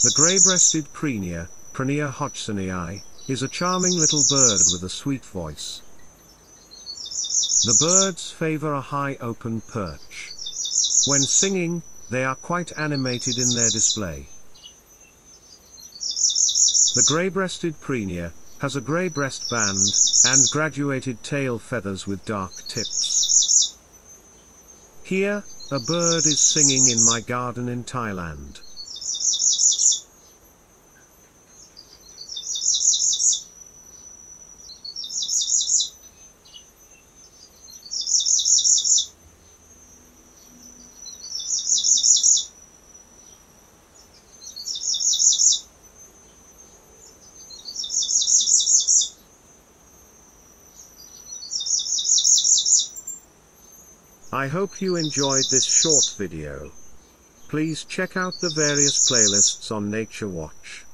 The grey-breasted Prinia, Prinia hodgsonii, is a charming little bird with a sweet voice. The birds favor a high open perch. When singing, they are quite animated in their display. The grey-breasted Prinia has a grey breast band and graduated tail feathers with dark tips. Here, a bird is singing in my garden in Thailand. I hope you enjoyed this short video. Please check out the various playlists on Nature Watch.